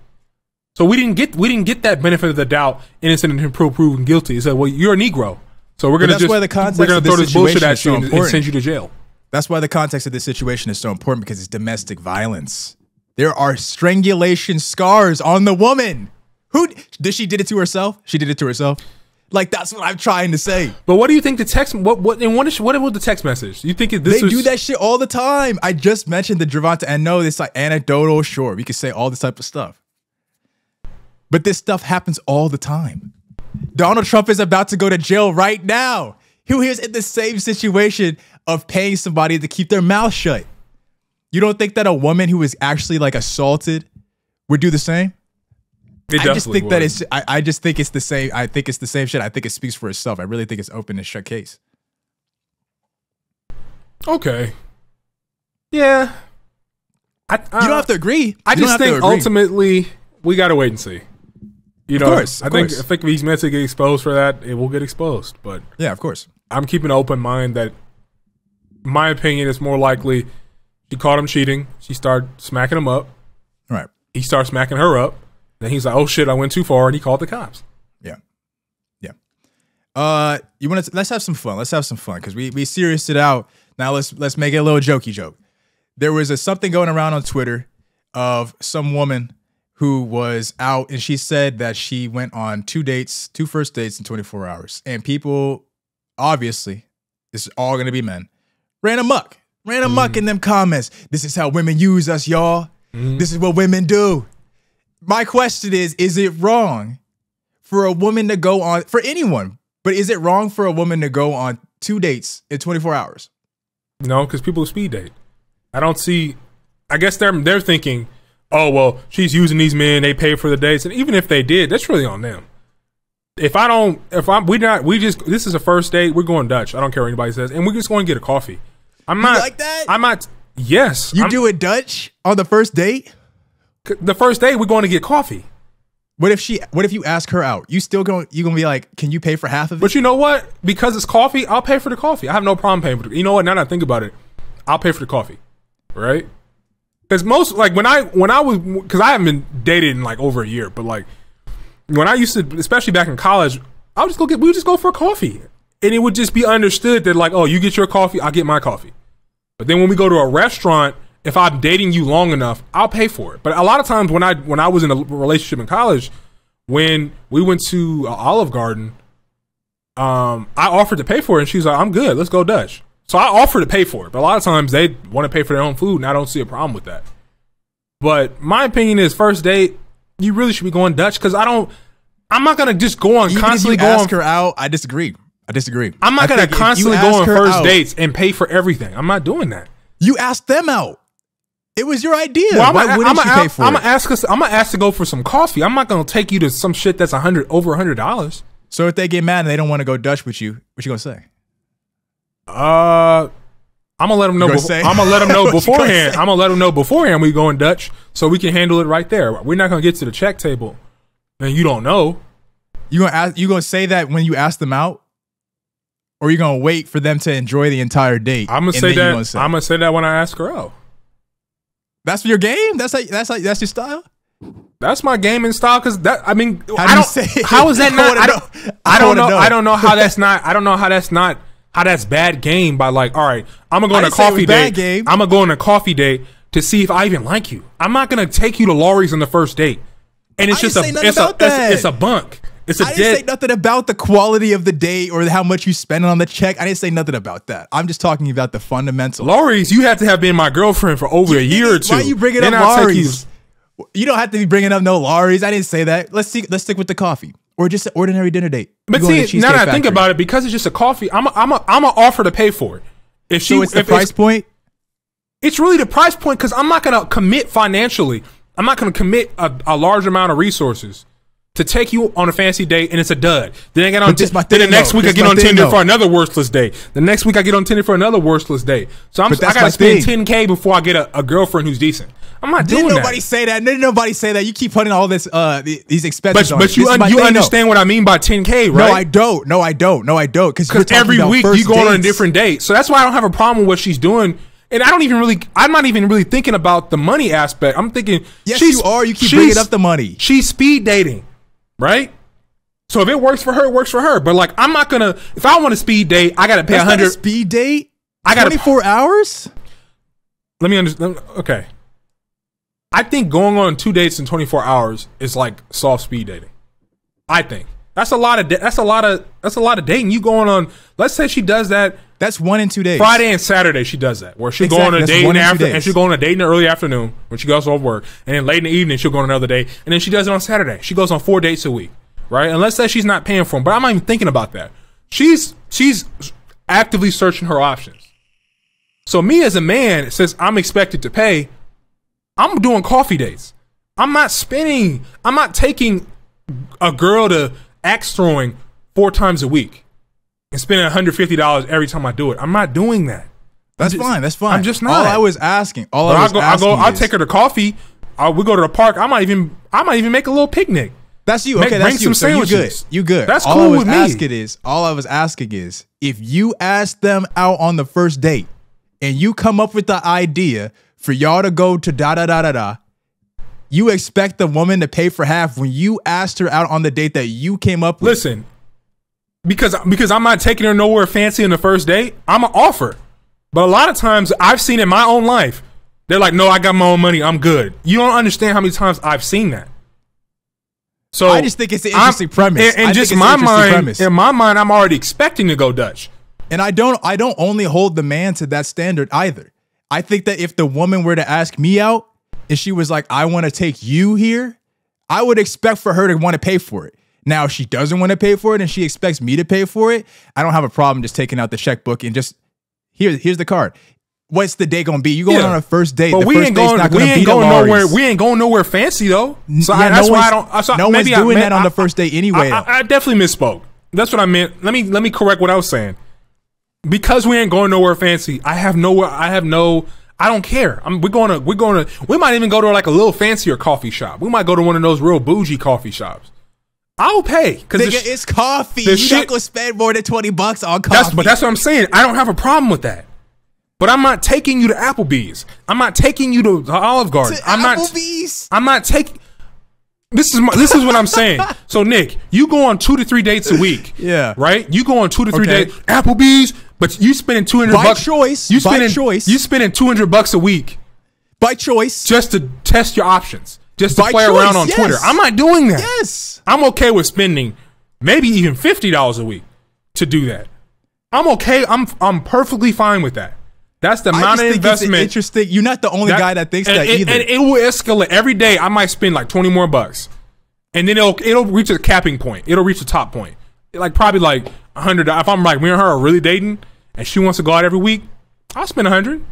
So we didn't get we didn't get that benefit of the doubt, innocent and pro- proven guilty. He said, "Well, you're a Negro, so we're gonna just why the context we're gonna throw this bullshit at you so and, and send you to jail." That's why the context of this situation is so important because it's domestic violence. There are strangulation scars on the woman. Who did she did it to herself? She did it to herself. Like that's what I'm trying to say. But what do you think the text? What what and what is what was the text message? You think this They was, do that shit all the time. I just mentioned the Gervonta, and no, it's like anecdotal. Sure, we could say all this type of stuff, but this stuff happens all the time. Donald Trump is about to go to jail right now. Who is in the same situation of paying somebody to keep their mouth shut? You don't think that a woman who is actually like assaulted would do the same? I just think that it's. I, I just think it's the same. I think it's the same shit. I think it speaks for itself. I really think it's open and shut case. okay. Yeah, I, I, You don't uh, have to agree. I You just think ultimately we got to wait and see. You know, course, I of think course. I think if he's meant to get exposed for that, it will get exposed. But Yeah, of course. I'm keeping an open mind that my opinion is more likely she caught him cheating. She started smacking him up. Right. He starts smacking her up. Then he's like, "Oh shit, I went too far," and he called the cops. Yeah. Yeah. Uh you want to let's have some fun. Let's have some fun cuz we we serious it out. Now let's let's make it a little jokey joke. There was a something going around on Twitter of some woman who was out and she said that she went on two dates, two first dates in 24 hours. And people obviously this is all going to be men. Ran amok. Ran amok mm. in them comments. This is how women use us, y'all. Mm-hmm. This is what women do. My question is is it wrong for a woman to go on for anyone, but is it wrong for a woman to go on two dates in 24 hours? No, because people speed date. I don't see. I guess they're they're thinking, oh well, she's using these men. They pay for the dates, and even if they did, that's really on them. If I don't, if I'm, we not, we just this is a first date. We're going Dutch. I don't care what anybody says, and we're just going to get a coffee. I'm not like that? I'm not. Yes, You I'm- do it Dutch on the first date? the first date. We're going to get coffee. What if she what if you ask her out? You still going you going to be like, "Can you pay for half of it?" But you know what? Because it's coffee, I'll pay for the coffee. I have no problem paying for the. You know what? Now that I think about it, I'll pay for the coffee, right? Because most like when I when I was because I haven't been dated in like over a year, but like when I used to, especially back in college, I would just go get we would just go for coffee, and it would just be understood that like, oh, you get your coffee, I'll get my coffee. But then when we go to a restaurant, if I'm dating you long enough, I'll pay for it. But a lot of times when I when I was in a relationship in college, when we went to Olive Garden, um, I offered to pay for it, and she's like, "I'm good. Let's go Dutch." So I offer to pay for it, but a lot of times they want to pay for their own food, and I don't see a problem with that. But my opinion is, first date, you really should be going Dutch because I don't. I'm not gonna just go on Even constantly if you go on. ask her out, I disagree. I disagree. I'm I not gonna if you constantly go on first out- dates and pay for everything. I'm not doing that. You asked them out. It was your idea. Well, I'm Why gonna, wouldn't I'm you gonna, pay for I'm it? gonna ask us. I'm gonna ask to go for some coffee. I'm not gonna take you to some shit that's a hundred over a hundred dollars. so if they get mad and they don't want to go Dutch with you, what you gonna say? Uh, I'm gonna let them know. befo- I'm gonna let them know What you gonna beforehand. I'm gonna let them know beforehand we go in Dutch, so we can handle it right there. We're not gonna get to the check table, and you don't know. You gonna ask, you gonna say that when you ask them out, or you gonna wait for them to enjoy the entire date? I'm gonna say that. gonna say- I'm gonna say that when I ask her out. that's your game. That's like that's like that's your style. That's my gaming style because that. I mean, How I do you don't. say? How is that not? I don't. I I don't know. know. I don't know how that's not. I don't know how that's not. How that's bad game by like. All right, I'm gonna go on a coffee date. game. I'm gonna go on a coffee date to see if I even like you. I'm not gonna take you to Lawry's on the first date, and it's I just a. It's a. It's, it's a bunk. It's a I didn't say nothing about the quality of the date or how much you spend on the check. I didn't say nothing about that. I'm just talking about the fundamental. Lawry's, you have to have been my girlfriend for over a year or two. Why you bringing Then up I'll you- Lawry's? You don't have to be bringing up no Lawry's. I didn't say that. Let's see. Let's stick with the coffee or just an ordinary dinner date. But You going to see, now that I think about it, because it's just a coffee, I'm a, I'm a, I'm a offer to pay for it. If she, so it's the if price point. it's really the price point because I'm not going to commit financially. I'm not going to commit a, a large amount of resources to take you on a fancy date and it's a dud. Then I get on. My then the next though. week I get on Tinder though. for another worthless date. The next week I get on Tinder for another worthless date. So I'm I got to spend thing. 10k before I get a, a girlfriend who's decent. I'm not Didn't doing nobody that. say that? Didn't nobody say that? You keep putting all this, uh, the- these expenses But on. but you un- you thing, though. understand what I mean by 10k, right? No, I don't. No, I don't. No, I don't. Because every week you go on a different date. So that's why I don't have a problem with what she's doing. And I don't even really, I'm not even really thinking about the money aspect. I'm thinking, Yes, you are. You keep bringing up the money. She's speed dating, right? So if it works for her, it works for her. But like, I'm not gonna. If I want a speed date, I gotta pay a That's not a hundred. speed date. I gotta- 24 hours. Let me understand. Okay, I think going on two dates in 24 hours is like soft speed dating. I think that's a lot of. That's a lot of. That's a lot of dating. You going on? Let's say she does that. That's one in two days. Friday and Saturday she does that, where she'll go on a date in after, and she'll go on a date in the early afternoon when she goes off work, and then late in the evening she'll go on another date, and then she does it on Saturday. She goes on four dates a week, right? And let's say she's not paying for them, but I'm not even thinking about that. She's she's actively searching her options. So me as a man, since I'm expected to pay, I'm doing coffee dates. I'm not spending. I'm not taking a girl to axe throwing four times a week and spending 150 dollars every time I do it. I'm not doing that. That's just- fine. That's fine. I'm just not. All. I was asking. All But I I'll was go. Asking go. I'll is- take her to coffee. I, we go to the park. I might even. I might even make a little picnic. That's you. Make- Okay, that's you. So you good. You good. That's all cool I was with me. asking is all I was asking is if you ask them out on the first date and you come up with the idea for y'all to go to da da da da da, you expect the woman to pay for half when you asked her out on the date that you came up with. Listen, because because I'm not taking her nowhere fancy in the first date. I'm an offer, but a lot of times I've seen in my own life, they're like, "No, I got my own money. I'm good." You don't understand how many times I've seen that. So I just think it's an I'm- premise. I think just my mind, premise. in my mind, I'm already expecting to go Dutch. And I don't I don't only hold the man to that standard either. I think that if the woman were to ask me out and she was like, I want to take you here, I would expect for her to want to pay for it. Now, if she doesn't want to pay for it and she expects me to pay for it, I don't have a problem just taking out the checkbook and just here, here's the card. What's the day gonna be? You going Yeah. on a first date? But the we first ain't going. not We ain't going nowhere. We ain't going nowhere fancy though. So I, Yeah, that's no why I don't. So no maybe one's I doing meant- that on I- the first date anyway. I, I, I definitely misspoke. That's what I meant. Let me let me correct what I was saying. Because we ain't going nowhere fancy. I have nowhere. I have no. I don't care. I'm, we're going to. We're going to. We might even go to like a little fancier coffee shop. We might go to one of those real bougie coffee shops. I'll pay because Nigga, it's coffee. You shit- not gonna spend more than twenty bucks on coffee. that's but that's what I'm saying. I don't have a problem with that. But I'm not taking you to Applebee's. I'm not taking you to, Olive Garden. To I'm not. I'm not taking. This is my, this is what I'm saying. So Nick, you go on two to three dates a week. Yeah. Right. You go on two to three Okay. dates. Applebee's, but you spending two hundred By bucks. choice. You By spending choice. You spending two hundred bucks a week by choice. just to test your options, just to By play choice, around on yes. Twitter. I'm not doing that. Yes. I'm okay with spending maybe even fifty dollars a week to do that. I'm okay. I'm I'm perfectly fine with that. That's the amount of investment. interesting. You're not the only That- guy that thinks and, that and- either. And it will escalate every day. I might spend like twenty more bucks, and then it'll it'll reach a capping point. It'll reach a top point, like probably like hundred. If I'm like me and her are really dating, and she wants to go out every week, I'll spend a hundred.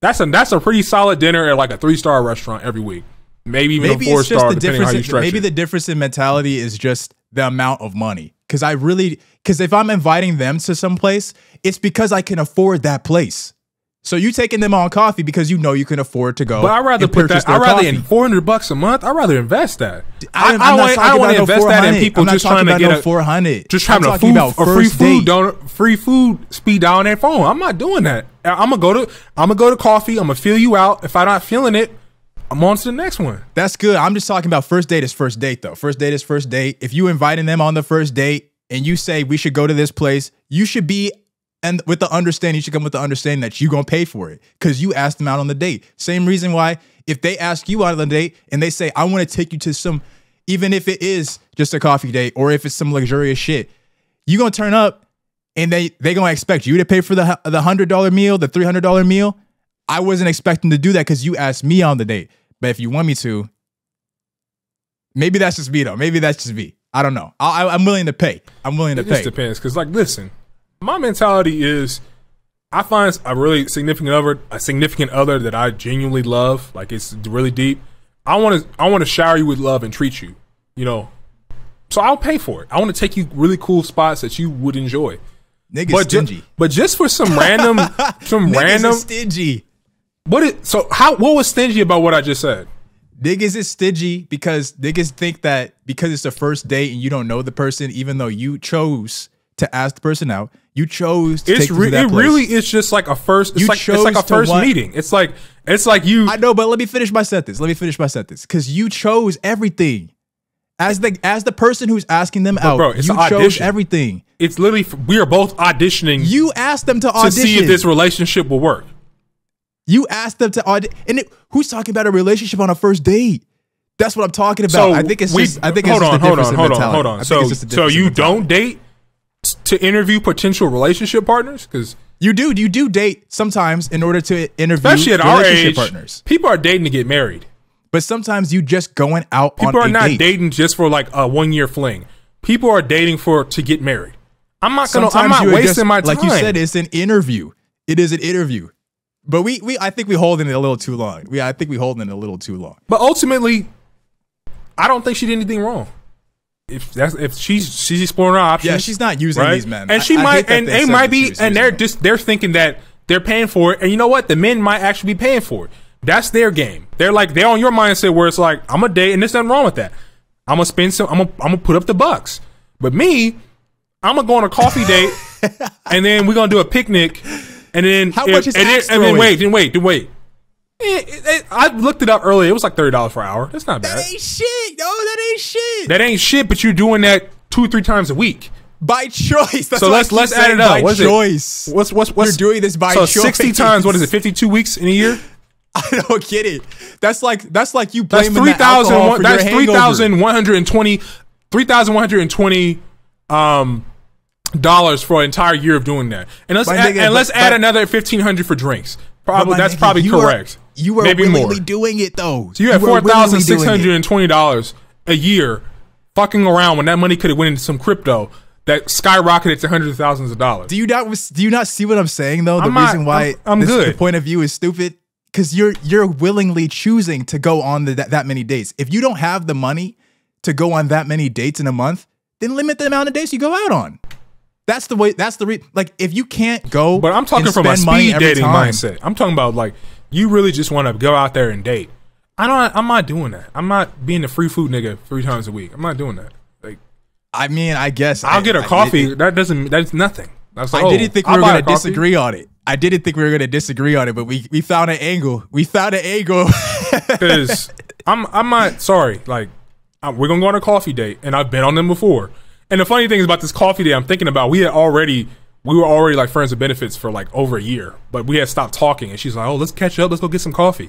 That's a that's a pretty solid dinner at like a three star restaurant every week, maybe even maybe a four star the depending on how you stretch maybe it. the difference in mentality is just the amount of money. Because I really, because if I'm inviting them to some place, it's because I can afford that place. So you taking them on coffee because you know you can afford to go. But I'd rather put that. I'd rather in four hundred bucks a month. I'd rather invest that. I, I- I, I don't want to invest that in people just trying to get no 400. Just I'm having a talking food, about a free food donor, free food speed dial on their phone. I'm not doing that. I'm gonna go to. I'm gonna go to coffee. I'm gonna fill you out. If I'm not feeling it, I'm on to the next one. That's good. I'm just talking about first date is first date though. First date is first date. If you inviting them on the first date and you say we should go to this place, you should be and with the understanding, you should come with the understanding that you're gonna pay for it because you asked them out on the date. Same reason why if they ask you out on the date and they say I want to take you to some, even if it is just a coffee date or if it's some luxurious shit, you're gonna turn up and they they gonna expect you to pay for the the hundred dollar meal, the three hundred dollar meal. I wasn't expecting to do that because you asked me on the date. But if you want me to, maybe that's just me though. Maybe that's just me. I don't know. I, I'm willing to pay. I'm willing to It just pay. depends. Because like, listen, my mentality is, I find a really significant other, a significant other that I genuinely love. Like it's really deep. I want to, I want to shower you with love and treat you. You know, so I'll pay for it. I want to take you really cool spots that you would enjoy. Niggas But ju- stingy. but just for some random, some Niggas random. stingy. What is so? How? What was stingy about what I just said? Niggas is stingy because niggas think that because it's the first date and you don't know the person, even though you chose to ask the person out, you chose to It's take re- it place. really is just like a first. It's You like it's like a first want- meeting. It's like it's like you. I know, but let me finish my sentence. Let me finish my sentence because you chose everything. As the as the person who's asking them out, bro, it's you chose audition. everything. it's literally we are both auditioning You asked them to audition to see if this relationship will work. You asked them to audition, and it, who's talking about a relationship on a first date? That's what I'm talking about. So I think it's we- just. I think hold it's just on, a hold difference on, in hold on, hold on. So it's just a so you don't date to interview potential relationship partners because You do. You do date sometimes in order to interview especially at our relationship age, partners. people are dating to get married. But sometimes you just going out People are not date. dating just for like a one year fling. People are dating for to get married. I'm not gonna. Sometimes I'm not wasting just- my time. Like you said, it's an interview. It is an interview. But we, we, I think we holding it a little too long. We, I think we holding it a little too long. But ultimately, I don't think she did anything wrong. If that's if she's she's exploring her options, Yeah, she's not using right? these men. and she I- I might, that and they they might be, and they're them. just they're thinking that they're paying for it, and you know what? The men might actually be paying for it. That's their game. They're like they're on your mindset where it's like I'm a date, and there's nothing wrong with that. I'm gonna spend some. I'm gonna I'm gonna put up the bucks. But me, I'm gonna go on a coffee date, and then we're gonna do a picnic, and then How much is and, then, and then wait, then wait, then wait. Eh, it- it- I looked it up earlier. It was like thirty dollars per hour. That's not bad. That ain't shit. No, that ain't shit. That ain't shit, but you're doing that two, or three times a week. by choice. That's So let's let's add it up. By What's choice. it? What's what's what's You're doing this by so choice. sixty times? What is it? Fifty two weeks in a year? I don't get it. That's like that's like you That's blaming three the alcohol thousand. for That's three thousand one hundred and twenty. Three thousand one hundred and twenty. Um. Dollars for an entire year of doing that, and let's add, nigga, and let's but- add but- another fifteen hundred for drinks. Probably that's nigga, probably you are- correct. You were maybe willingly more. doing it though. So you had four thousand six hundred and twenty dollars a year, fucking around when that money could have went into some crypto that skyrocketed to hundreds of thousands of dollars. Do you not do you not see what I'm saying though? The I'm not- reason why I'm- I'm this- good. the point of view is stupid because you're you're willingly choosing to go on the, that, that many dates. If you don't have the money to go on that many dates in a month, then limit the amount of dates you go out on. That's the way. That's the re- like if you can't go. But I'm talking from a speed dating time- mindset. I'm talking about like you really just want to go out there and date. I don't. I'm not doing that. I'm not being a free food nigga three times a week. I'm not doing that. Like I mean, I guess I'll I- get a coffee. it- that doesn't. That's nothing. That's like, I oh, didn't think we I'll were going to disagree on it. I didn't think we were going to disagree on it, but we we found an angle. We found an angle. because I'm I'm not sorry. Like I, we're gonna go on a coffee date, and I've been on them before. And the funny thing is about this coffee date, I'm thinking about we had already we were already like friends of benefits for like over a year, but we had stopped talking. And she's like, "Oh, let's catch up. Let's go get some coffee."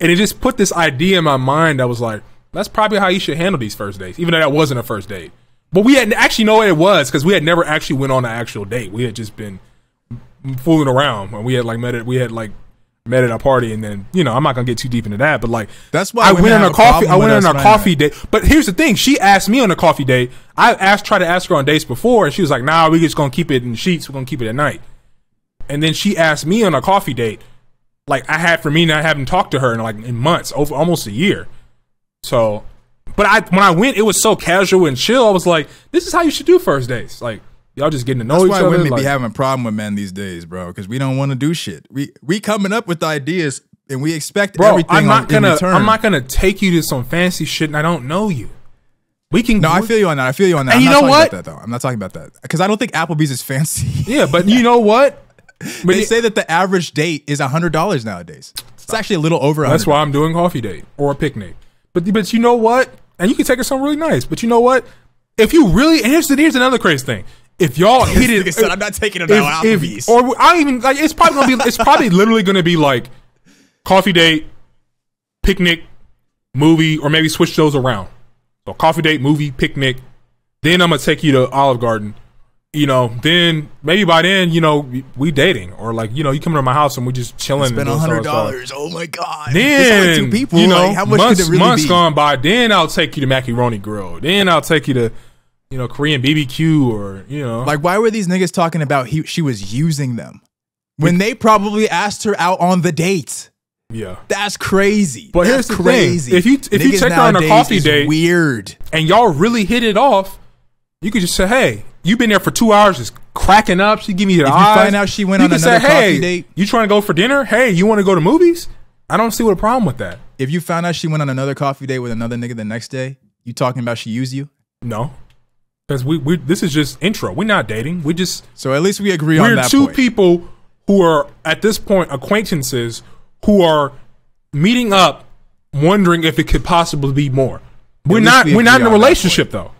And it just put this idea in my mind that was like, "That's probably how you should handle these first dates," even though that wasn't a first date. But we had actually what it was because we had never actually went on an actual date. We had just been fooling around when we had like met it. We had like met at a party, and then you know I'm not gonna get too deep into that, but like That's why I went on a coffee. I went on a coffee date. But here's the thing: she asked me on a coffee date. I asked, tried to ask her on dates before, and she was like, "Nah, we just gonna keep it in sheets. We're gonna keep it at night." And then she asked me on a coffee date, like I had for me not having talked to her in like in months, over almost a year. So, but I when I went, it was so casual and chill. I was like, "This is how you should do first dates." Like y'all just getting to know That's each why other. women like- be having a problem with men these days, bro. Because we don't want to do shit. We we coming up with ideas and we expect Bro, everything. I'm not in gonna. I'm not gonna take you to some fancy shit, and I don't know you. We can. No, I feel you on that. I feel you on that. And I'm you not know talking what? about that though. I'm not talking about that because I don't think Applebee's is fancy. Yeah, but you know what? But they it- say that the average date is hundred dollars nowadays. It's actually a little over. that's why I'm doing coffee date or a picnic. But but you know what? And you can take her somewhere really nice. But you know what? If you really and here's here's another crazy thing. If y'all hit it, said, "I'm not taking it if- if- Applebee's." or I even like it's probably gonna be it's probably literally gonna be like coffee date, picnic, movie, or maybe switch those around. So coffee date, movie, picnic. Then I'm gonna take you to Olive Garden. You know, then maybe by then, you know, we, dating or like, you know, you come to my house and we just chilling. Spend and doing hundred dollars. Oh my god! Then two people. you know, like, how much months, could it really months be? gone by. Then I'll take you to Macaroni Grill. Then I'll take you to, you know, Korean BBQ or you know, Like, why were these niggas talking about he, she was using them when they probably asked her out on the date? yeah. That's crazy. But That's here's the thing. crazy. If you- if you take her on a coffee date- weird. and y'all really hit it off, you could just say, "Hey, you've been there for two hours, just cracking up." She give me the If you eyes. find out she went You on another say, coffee hey, date- You trying to go for dinner? Hey, you want to go to movies? I don't see what a problem with that. If you found out she went on another coffee date with another nigga the next day, you talking about she used you? No, because we, we this is just intro. We're not dating. We just So at least we agree on we're that two point. people who are at this point acquaintances who are meeting up, wondering if it could possibly be more. We're not we we're not in a relationship though.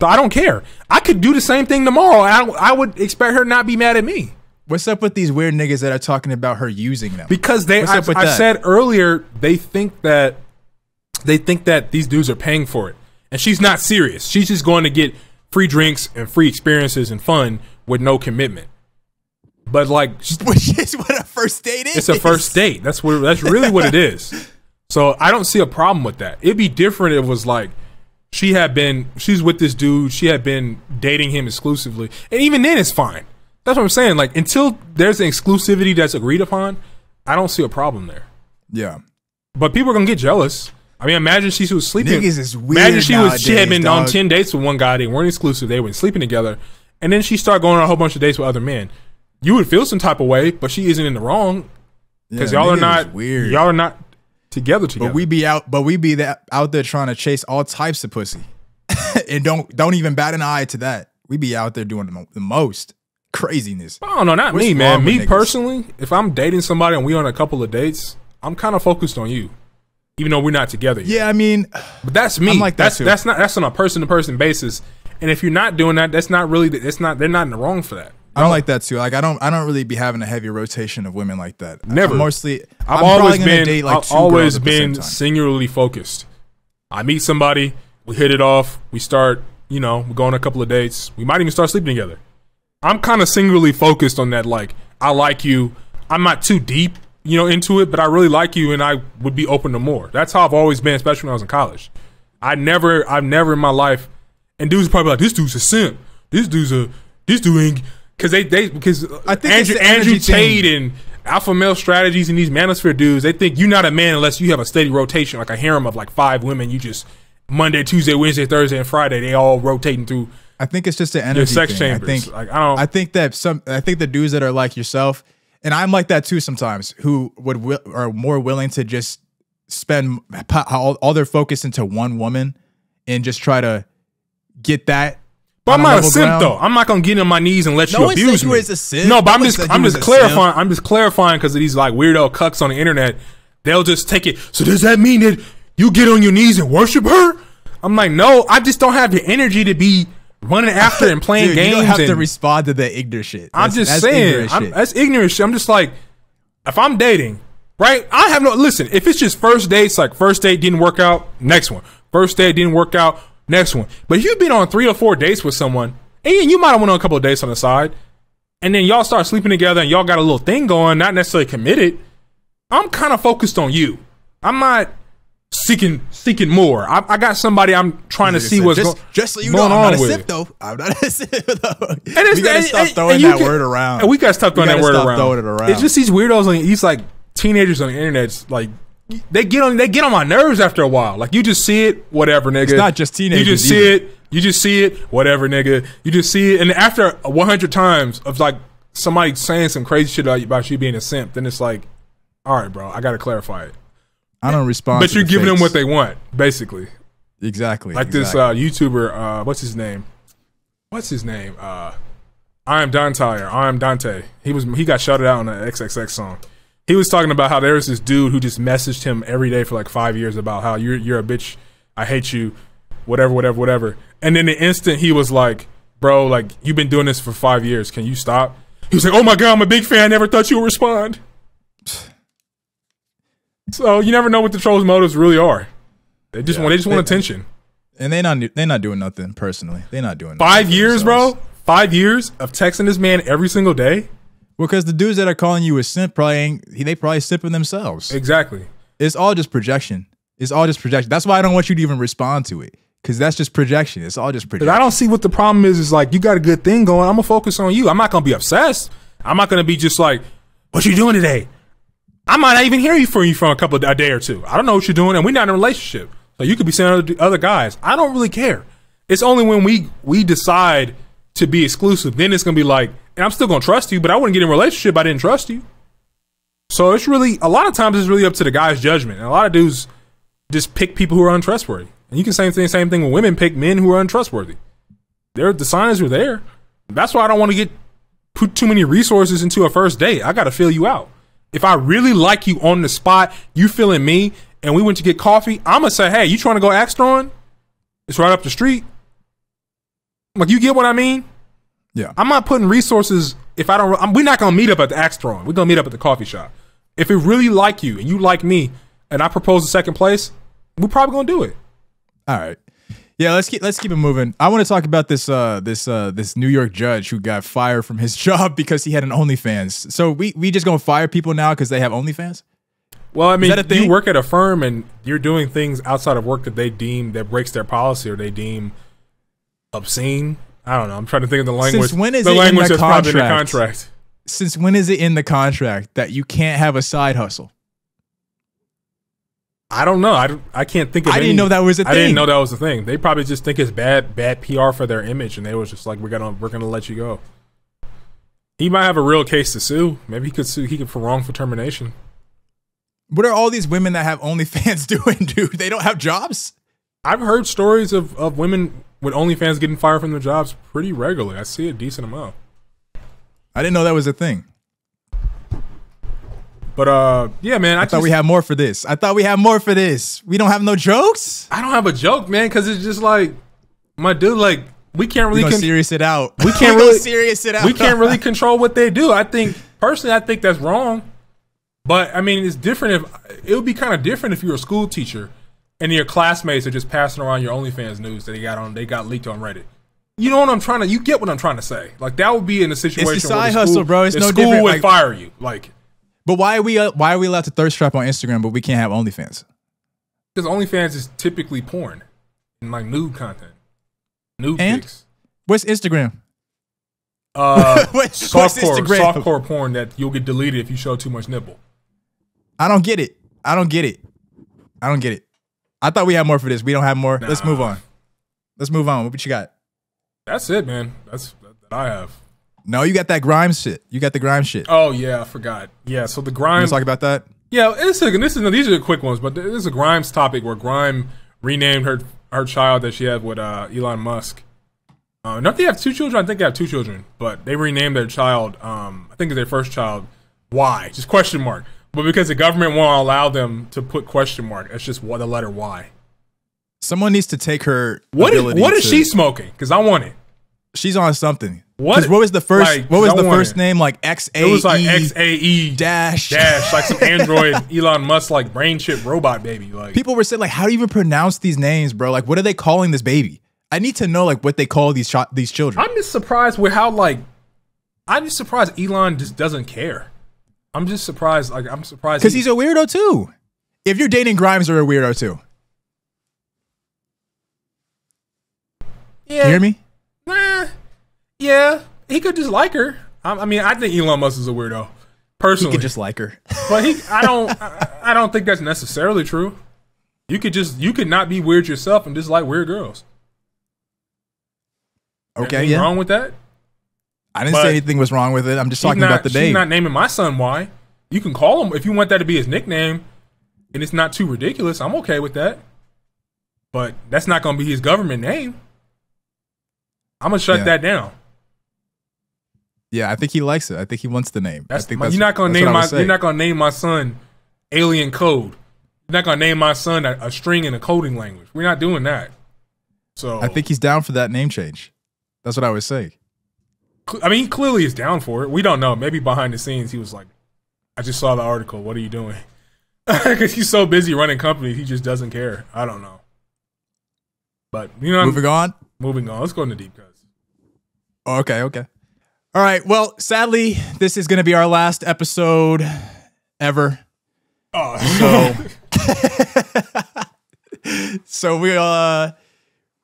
So I don't care. I could do the same thing tomorrow. I, I would expect her not be mad at me. What's up with these weird niggas that are talking about her using them? because they What's I, up with I that? said earlier they think that they think that these dudes are paying for it and she's not serious she's just going to get free drinks and free experiences and fun with no commitment. But like Which is what a first date is. it's a first date. That's what that's really what it is. So i don't see a problem with that. It'd be different if it was like she had been she's with this dude she had been dating him exclusively and even then it's fine. That's what i'm saying. Like until there's an exclusivity that's agreed upon i don't see a problem there. Yeah. but people are gonna get jealous. I mean, imagine she was sleeping. Niggas is weird Imagine she was she had nowadays, been on ten dates with one guy. They weren't exclusive. They were sleeping together, and then she started going on a whole bunch of dates with other men. You would feel some type of way, but she isn't in the wrong because Yeah, y'all are not weird. Y'all are not together together. But we be out, but we be that out there trying to chase all types of pussy, and don't don't even bat an eye to that. We be out there doing the, the most craziness. I don't know, not What's me, man. Me niggas? personally, if I'm dating somebody and we on a couple of dates, I'm kind of focused on you, even though we're not together. Yet. Yeah, I mean, But that's me. I'm like that that's too. that's not that's on a person to person basis. And if you're not doing that, that's not really that's not they're not in the wrong for that. I'm like that too. Like I don't I don't really be having a heavy rotation of women like that. Never. I'm mostly I've I'm always been date like I've always girls at the same been singularly focused. I meet somebody, we hit it off, we start, you know, we go on a couple of dates. We might even start sleeping together. I'm kind of singularly focused on that. Like, I like you. I'm not too deep, you know, into it, but I really like you, and I would be open to more. That's how I've always been, especially when I was in college. I never, I've never in my life, and dudes probably like, this dude's a simp. This dude's a, this dude ain't, because they, they, because I think Andrew, Andrew. Tate and alpha male strategies and these manosphere dudes, they think you're not a man unless you have a steady rotation, like a harem of like five women. You just Monday, Tuesday, Wednesday, Thursday, and Friday, they all rotating through. I think it's just the energy Your sex thing. chambers. I think Like, I don't- I think that some I think the dudes that are like yourself, and I'm like that too sometimes, who would wi- are more willing to just spend all, all their focus into one woman and just try to get that. But I'm not a level simp ground. though. I'm not gonna get on my knees and let No you one said abuse you me. was a simp. No, but No I'm just I'm you just was a clarifying. I'm just clarifying because of these like weirdo cucks on the internet. They'll just take it. So does that mean that you get on your knees and worship her? I'm like, no, I just don't have the energy to be running after and playing Dude, games. you don't have to respond to the ignorant shit. I'm just that's saying, ignorant I'm, that's ignorant shit. I'm just like, if I'm dating, right? I have no listen. If it's just first dates, like first date didn't work out, next one. First date didn't work out, Next one. But if you've been on three or four dates with someone, and you might have went on a couple of dates on the side, and then y'all start sleeping together and y'all got a little thing going, not necessarily committed. I'm kind of focused on you. I'm not seeking seeking more. I, I got somebody I'm trying to see what's just, go- just so you going know, I'm on not a with sip though. I'm not a sip though. And it's- we gotta and- stop throwing that can- word around. And we gotta stop throwing We that word stop around. throwing it around. It's just these weirdos on these like teenagers on the internet. Like they get on they get on my nerves after a while. Like you just see it, whatever, nigga. It's not just teenagers You just see either. it. You just see it, whatever, nigga. You just see it, and after 100 times of like somebody saying some crazy shit about you being a simp, then it's like, all right, bro, I gotta clarify it. I don't respond. But you're the giving them what they want, basically. exactly Like this uh, YouTuber, uh, what's his name? What's his name? Uh, I am Dante. Or I am Dante. He was he got shouted out on an XXX song. He was talking about how there was this dude who just messaged him every day for like five years about how you're you're a bitch. I hate you. Whatever, whatever, whatever. And then the instant he was like, "Bro, like you've been doing this for five years. Can you stop?" He was like, "Oh my god, I'm a big fan. I never thought you would respond." So you never know what the trolls' motives really are. They just want they just want attention. and they not they not doing nothing personally. They not doing Five years, themselves. bro. Five years of texting this man every single day. Well, because the dudes that are calling you a simp probably ain't, they probably sipping themselves. Exactly. It's all just projection. It's all just projection. That's why I don't want you to even respond to it because that's just projection. It's all just projection. But projection. I don't see what the problem is. Is like you got a good thing going. I'm gonna focus on you. I'm not gonna be obsessed. I'm not gonna be just like, what you doing today? I might not even hear you from you for a couple of a day or two. I don't know what you're doing, and we're not in a relationship. So you could be seeing other, other guys. I don't really care. It's only when we we decide to be exclusive, then it's gonna be like, and I'm still gonna trust you, but I wouldn't get in a relationship. I didn't trust you. So it's really a lot of times it's really up to the guy's judgment. And a lot of dudes just pick people who are untrustworthy. And you can say the same, thing same thing when women pick men who are untrustworthy. There, the signs are there. That's why I don't want to get put too many resources into a first date. I got to fill you out. If I really like you on the spot, you feeling me, and we went to get coffee, I'm gonna say, "Hey, you trying to go Axtron? It's right up the street." Like, you get what I mean? yeah. I'm not putting resources if I don't. I'm, we're not gonna meet up at the Axtron. We're gonna meet up at the coffee shop. If we really like you and you like me, and I propose a second place, we're probably gonna do it. All right. Yeah, let's keep let's keep it moving. I want to talk about this uh this uh this New York judge who got fired from his job because he had an OnlyFans. So we we just gonna fire people now because they have OnlyFans? Well, I mean, you work at a firm and you're doing things outside of work that they deem that breaks their policy or they deem obscene. I don't know. I'm trying to think of the language. Since when is the it in language the that's probably in the contract? contract? Since when is it in the contract that you can't have a side hustle? I don't know. I, don't- I can't think of. I any- didn't know that was a I thing. I didn't know that was a thing. They probably just think it's bad bad PR for their image, and they was just like, we're gonna we're gonna let you go. He might have a real case to sue. Maybe he could sue. He could for wrongful termination. What are all these women that have OnlyFans doing, dude? They don't have jobs? I've heard stories of, of women with OnlyFans getting fired from their jobs pretty regularly. I see a decent amount. I didn't know that was a thing. But uh, yeah, man. I, I thought just, we had more for this. I thought we had more for this. We don't have no jokes? I don't have a joke, man, because it's just like my dude. Like we can't really. con- serious it out. we can't really serious it out. we can't really control what they do. I think personally, I think that's wrong. But I mean, it's different if it would be kind of different if you're a school teacher and your classmates are just passing around your OnlyFans news that they got on they got leaked on Reddit. You know what I'm trying to? You get what I'm trying to say? Like that would be in a situation where side the school, hustle, bro. It's no school different, would like- fire you. Like But why are we uh, why are we allowed to thirst trap on Instagram, but we can't have OnlyFans? because OnlyFans is typically porn and like nude content, nude And? pics. What's Instagram? Uh, What's- what's softcore, Instagram? softcore porn that you'll get deleted if you show too much nipple. I don't get it. I don't get it. I don't get it. I thought we had more for this. We don't have more. Let's move on. Let's move on. What you got? That's it, man. That's that, that I have. No, you got that Grimes shit. You got the Grimes shit. Oh yeah, I forgot. Yeah, so the Grimes Let's talk about that. yeah, it's a, this is these are the quick ones, but this is a Grimes topic where Grime renamed her her child that she had with uh, Elon Musk. Uh, not they have two children. I think they have two children, but they renamed their child. Um, I think it's their first child. Why? Just question mark. But because the government won't allow them to put question mark, it's just what the letter Y. Someone needs to take her. What is what is to- she smoking? Because I want it. She's on something. What? what was the first? Like, what was the first it. name? Like X A It was like X A E dash dash, like some android Elon Musk like brain chip robot baby. Like People were saying like, how do you even pronounce these names, bro? Like, what are they calling this baby? I need to know like what they call these shot these children. I'm just surprised with how like I'm just surprised Elon just doesn't care. I'm just surprised. Like I'm surprised Because he- he's a weirdo too. If you're dating Grimes, you're a weirdo too. yeah, You hear me? Nah, yeah, he could just like her. I, I mean, I think Elon Musk is a weirdo He personally, could just like her. but he I don't I, I don't think that's necessarily true. You could just you could not be weird yourself and just like weird girls. Okay, Anything yeah. wrong with that? I didn't but- say anything was wrong with it. I'm just talking not, about the she's date. not naming my son why. You can call him if you want that to be his nickname, and it's not too ridiculous. I'm okay with that. But that's not going to be his government name. I'm gonna shut Yeah. that down. Yeah, I think he likes it. I think he wants the name. That's, I think my- that's you're not gonna name my say. you're not gonna name my son Alien Code. You're not gonna name my son a, a string in a coding language. We're not doing that. So I think he's down for that name change. That's what I would say. I mean, he clearly is down for it. We don't know. Maybe behind the scenes, he was like, "I just saw the article. What are you doing?" Because he's so busy running companies, he just doesn't care. I don't know. But you know, Moving on. moving on. Let's go into deep cuts. Okay, okay. All right. Well, sadly, this is going to be our last episode ever. Oh, So, so we uh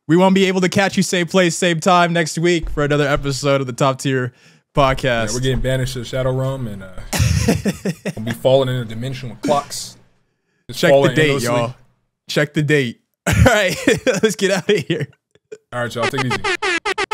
we won't be able to catch you same place, same time next week for another episode of the Top Tier Podcast. we're getting banished to the Shadow Realm, and uh, we'll be falling in a dimension with clocks. Just Check the date, y'all. Check the date. All right, let's get out of here. All right, y'all. Take it easy.